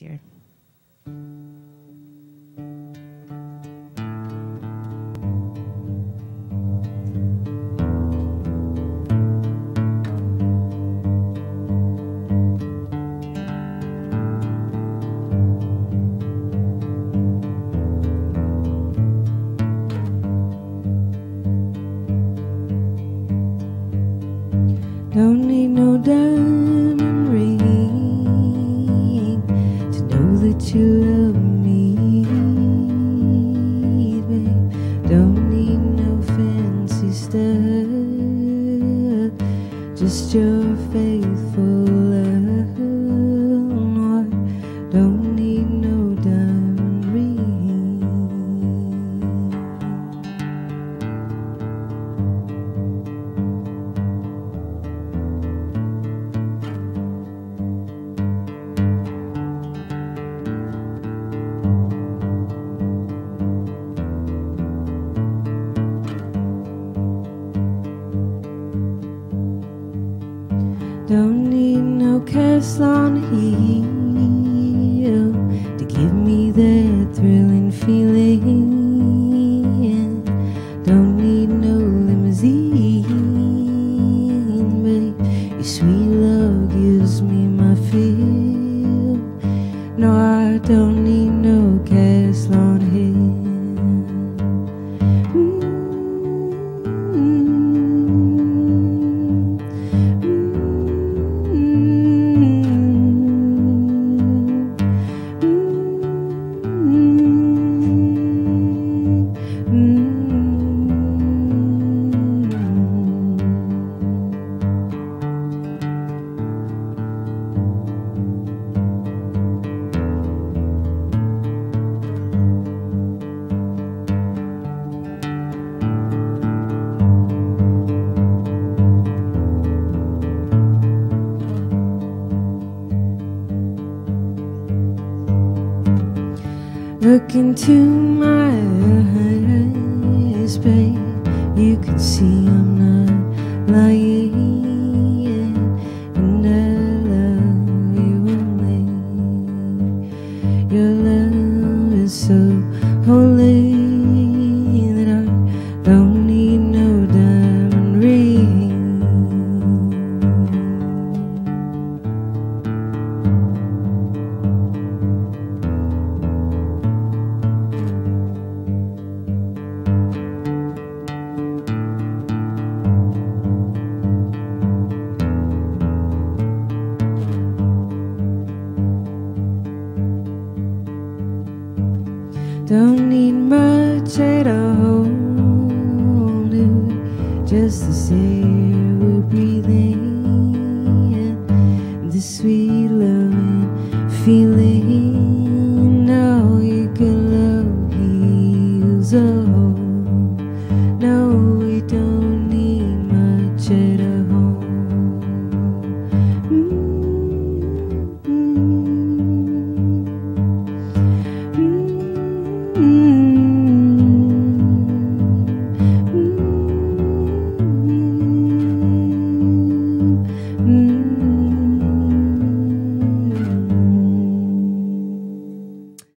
year. Don't need no diamond you love me, babe. Don't need no fancy stuff, just your Don't need no castle on hill to give me that thrilling feeling. Don't need no limousine, babe. Your sweet love gives me my feel. No, I don't need no castle on Look into my eyes, babe. You can see I'm not lying, Don't need much at all. Just the air we're breathing, the sweet loving feeling. No, you can love heals a. No, we don't.